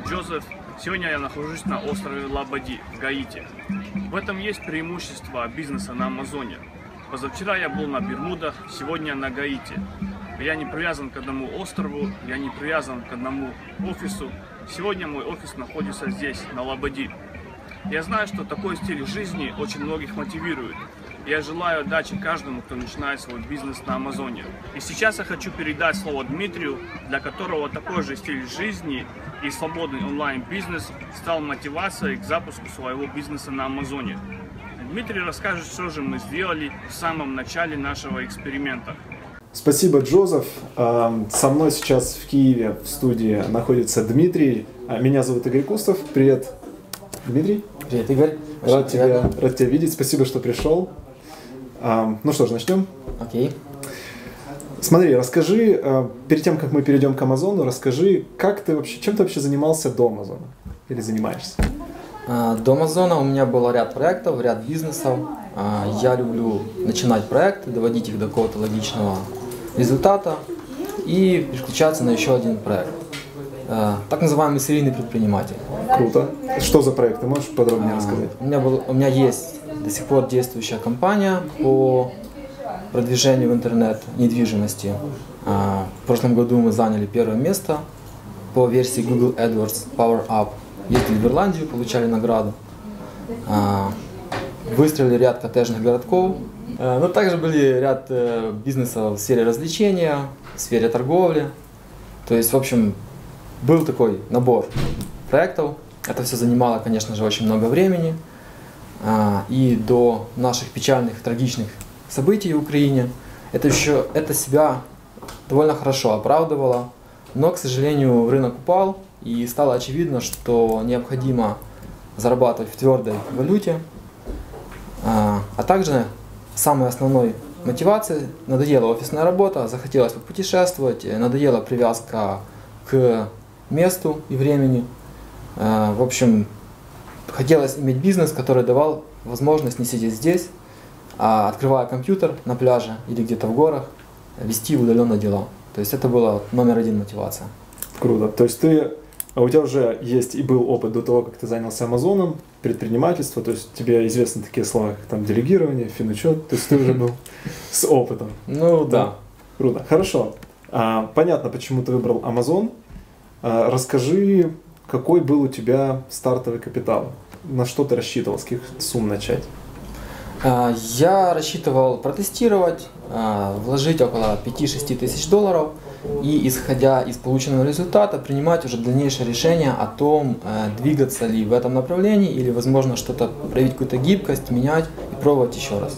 зовут Джозеф. Сегодня я нахожусь на острове Лабади в Гаити. В этом есть преимущество бизнеса на Амазоне. Позавчера я был на Бермудах, сегодня на Гаити. Я не привязан к одному острову, я не привязан к одному офису. Сегодня мой офис находится здесь, на Лабади. Я знаю, что такой стиль жизни очень многих мотивирует. Я желаю удачи каждому, кто начинает свой бизнес на Амазоне. И сейчас я хочу передать слово Дмитрию, для которого такой же стиль жизни и свободный онлайн-бизнес стал мотивацией к запуску своего бизнеса на Амазоне. Дмитрий расскажет, что же мы сделали в самом начале нашего эксперимента. Спасибо, Джозеф. Эм, со мной сейчас в Киеве в студии находится Дмитрий. А, меня зовут Игорь Кустов. Привет, Дмитрий. Привет, Игорь. рад тебя, рад тебя видеть. Спасибо, что пришел. Ну что ж, начнем. Окей. Смотри, расскажи, э, перед тем, как мы перейдем к Амазону, расскажи, как ты вообще, чем ты вообще занимался до Амазона? Или занимаешься? А, до Амазона у меня был ряд проектов, ряд бизнесов. А, я люблю начинать проекты, доводить их до какого-то логичного результата и переключаться на еще один проект. А, так называемый серийный предприниматель. Круто. Что за проект? Ты можешь подробнее рассказать? У меня, был, у меня есть до сих пор действующая компания по продвижению в интернет недвижимости. А, в прошлом году мы заняли первое место по версии Google AdWords Power Up. Ездили в Ирландию, получали награду. А, выстроили ряд коттеджных городков. А, но также были ряд э, бизнесов в сфере развлечения, в сфере торговли. То есть, в общем, был такой набор проектов. Это все занимало, конечно же, очень много времени. А, и до наших печальных, трагичных событий в Украине, это еще это себя довольно хорошо оправдывало. Но, к сожалению, рынок упал, и стало очевидно, что необходимо зарабатывать в твердой валюте. А, а также самой основной мотивацией надоела офисная работа, захотелось попутешествовать, надоела привязка к месту и времени. А, в общем, хотелось иметь бизнес, который давал возможность не сидеть здесь, а открывая компьютер на пляже или где-то в горах, вести удаленно дела. То есть это была номер один мотивация. Круто. То есть ты, а у тебя уже есть и был опыт до того, как ты занялся Амазоном, предпринимательство, то есть тебе известны такие слова, как там делегирование, финучет, то есть ты уже был с опытом. Ну да. Круто. Хорошо. А, понятно, почему ты выбрал Amazon. А, расскажи какой был у тебя стартовый капитал? На что ты рассчитывал, с каких сумм начать? А, я рассчитывал протестировать, а, вложить около 5-6 тысяч долларов и, исходя из полученного результата, принимать уже дальнейшее решение о том, двигаться ли в этом направлении или, возможно, что-то проявить какую-то гибкость, менять и пробовать еще раз.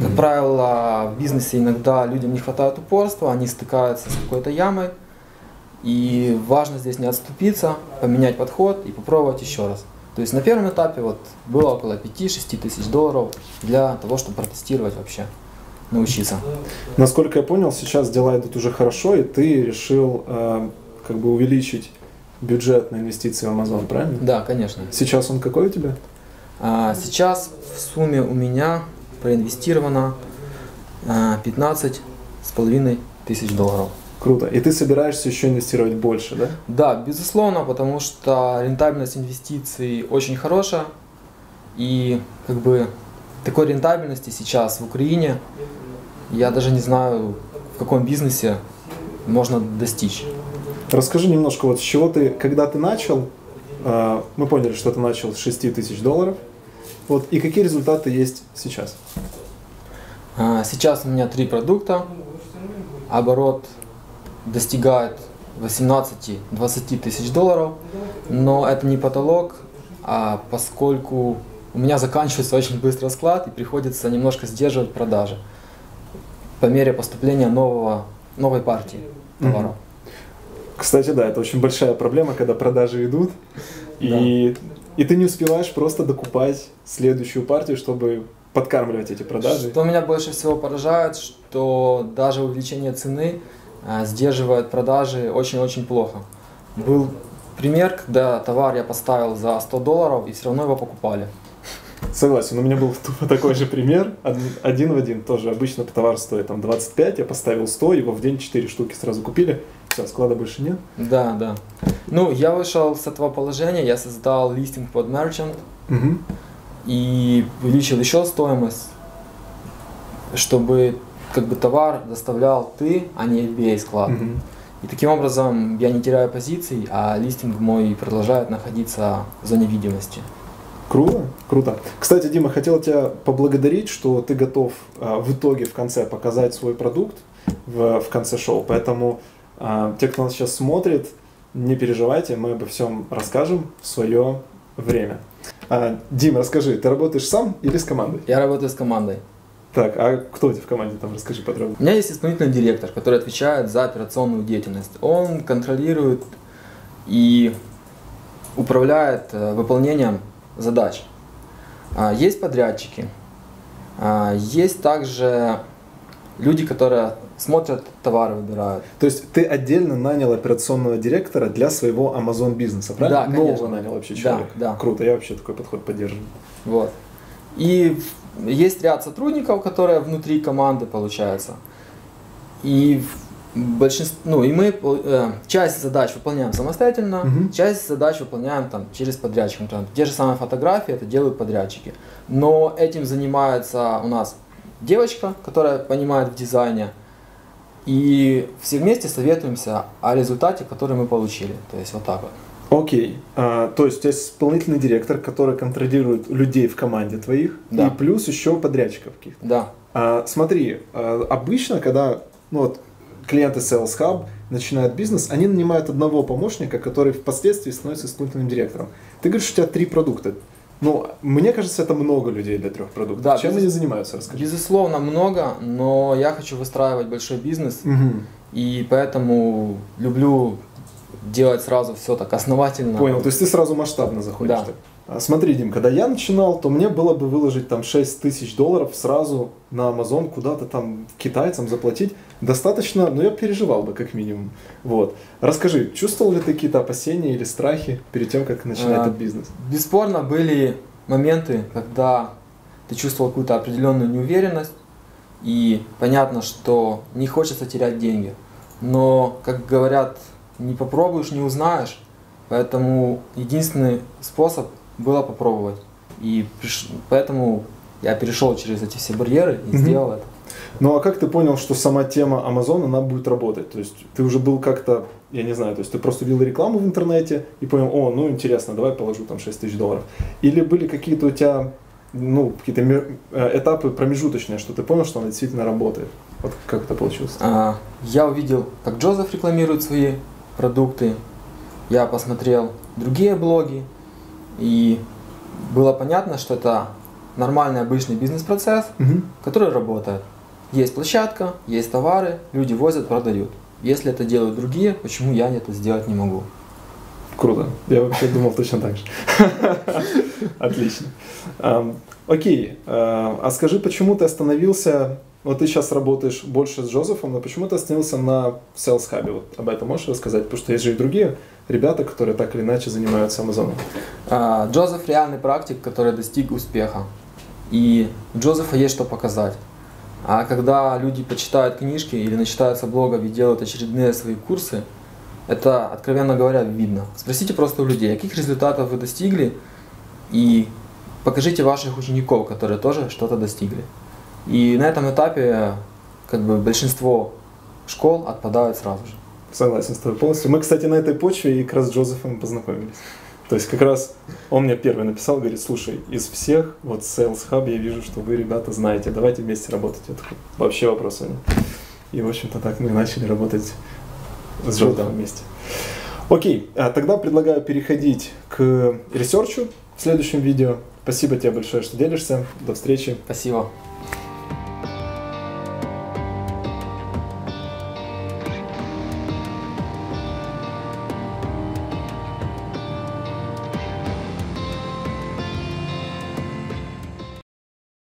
Как правило, в бизнесе иногда людям не хватает упорства, они стыкаются с какой-то ямой, и важно здесь не отступиться, поменять подход и попробовать еще раз. То есть на первом этапе вот было около 5-6 тысяч долларов для того, чтобы протестировать вообще, научиться. Насколько я понял, сейчас дела идут уже хорошо, и ты решил э, как бы увеличить бюджет на инвестиции в Amazon, правильно? Да, конечно. Сейчас он какой у тебя? А, сейчас в сумме у меня проинвестировано а, 15 с половиной тысяч долларов. Круто. И ты собираешься еще инвестировать больше, да? Да, безусловно, потому что рентабельность инвестиций очень хорошая. И как бы такой рентабельности сейчас в Украине я даже не знаю, в каком бизнесе можно достичь. Расскажи немножко, вот с чего ты, когда ты начал, э, мы поняли, что ты начал с 6 тысяч долларов, вот, и какие результаты есть сейчас? А, сейчас у меня три продукта, оборот достигает 18-20 тысяч долларов, но это не потолок, а поскольку у меня заканчивается очень быстро склад и приходится немножко сдерживать продажи по мере поступления нового, новой партии товаров. Кстати, да, это очень большая проблема, когда продажи идут, и, и ты не успеваешь просто докупать следующую партию, чтобы подкармливать эти продажи. Что меня больше всего поражает, что даже увеличение цены сдерживает продажи очень-очень плохо. Был пример, когда товар я поставил за 100 долларов и все равно его покупали. Согласен, у меня был такой же пример, один в один, тоже обычно товар стоит там 25, я поставил 100, его в день 4 штуки сразу купили, все, склада больше нет? Да, да. Ну, я вышел с этого положения, я создал листинг под Merchant Мгм. и увеличил еще стоимость, чтобы как бы товар доставлял ты, а не FBA склад. Мгм. И таким образом я не теряю позиций, а листинг мой продолжает находиться в зоне видимости. Круто, круто. Кстати, Дима, хотел тебя поблагодарить, что ты готов а, в итоге в конце показать свой продукт в, в конце шоу. Поэтому а, те, кто нас сейчас смотрит, не переживайте, мы обо всем расскажем в свое время. А, Дим, расскажи, ты работаешь сам или с командой? Я работаю с командой. Так, а кто у тебя в команде там? Расскажи подробнее. У меня есть исполнительный директор, который отвечает за операционную деятельность. Он контролирует и управляет э, выполнением задач. А, Есть подрядчики, а, есть также люди, которые смотрят товары, выбирают. То есть ты отдельно нанял операционного директора для своего Amazon бизнеса, правильно? Да, конечно. Нового нанял вообще Да, человека. да. Круто, я вообще такой подход поддерживаю. Вот. И есть ряд сотрудников, которые внутри команды получаются. И большинство, ну и мы э, часть задач выполняем самостоятельно, Мгм. часть задач выполняем там через подрядчиков. Там, те же самые фотографии это делают подрядчики. Но этим занимается у нас девочка, которая понимает в дизайне. И все вместе советуемся о результате, который мы получили. То есть вот так вот. Окей. А, то есть у тебя есть исполнительный директор, который контролирует людей в команде твоих, Да. и плюс еще подрядчиков каких-то. Да. А, смотри, а, обычно, когда ну, вот, клиенты Sales Hub начинают бизнес, они нанимают одного помощника, который впоследствии становится исполнительным директором. Ты говоришь, у тебя три продукта. Ну, мне кажется, это много людей для трех продуктов. Да, Чем без- они занимаются, расскажи. Безусловно, много, но я хочу выстраивать большой бизнес. Мгм. И поэтому люблю делать сразу все так основательно. Понял, то есть ты сразу масштабно заходишь. Да. так. А, Смотри, Дим, когда я начинал, то мне было бы выложить там 6 тысяч долларов сразу на Amazon, куда-то там китайцам заплатить. Достаточно, но я переживал бы как минимум. Вот. Расскажи, чувствовал ли ты какие-то опасения или страхи перед тем, как начинать А, этот бизнес? Бесспорно были моменты, когда ты чувствовал какую-то определенную неуверенность, и понятно, что не хочется терять деньги. Но, как говорят, не попробуешь, не узнаешь. Поэтому единственный способ было попробовать. И приш- поэтому я перешел через эти все барьеры и Мгм. сделал это. Ну а как ты понял, что сама тема Amazon, она будет работать? То есть ты уже был как-то, я не знаю, то есть ты просто видел рекламу в интернете и понял, о, ну интересно, давай положу там 6 тысяч долларов. Или были какие-то у тебя, ну, какие-то э, этапы промежуточные, что ты понял, что она действительно работает? Вот как это получилось? А, Я увидел, как Джозеф рекламирует свои продукты. Я посмотрел другие блоги. И было понятно, что это нормальный обычный бизнес-процесс, Мгм. который работает. Есть площадка, есть товары, люди возят, продают. Если это делают другие, почему я это сделать не могу? Круто. Я вообще думал точно так же. Отлично. Окей. а а скажи, почему ты остановился, вот ты сейчас работаешь больше с Джозефом, но почему ты остановился на Sales Hub? Вот об этом можешь рассказать? Потому что есть же и другие ребята, которые так или иначе занимаются Амазоном. А, Джозеф реальный практик, который достиг успеха. И Джозефа есть что показать. А когда люди почитают книжки или начитаются блогов и делают очередные свои курсы, это, откровенно говоря, видно. Спросите просто у людей, каких результатов вы достигли, и покажите ваших учеников, которые тоже что-то достигли. И на этом этапе как бы большинство школ отпадают сразу же. Согласен с тобой полностью. Мы, кстати, на этой почве и как раз с Джозефом познакомились. То есть как раз он мне первый написал, говорит, слушай, из всех, вот Sales Hub я вижу, что вы, ребята, знаете, давайте вместе работать. Я такой, вообще вопросов нет. И, в общем-то, так мы и начали работать с Джозефом вместе. Окей, а тогда предлагаю переходить к research у в следующем видео. Спасибо тебе большое, что делишься. До встречи. Спасибо.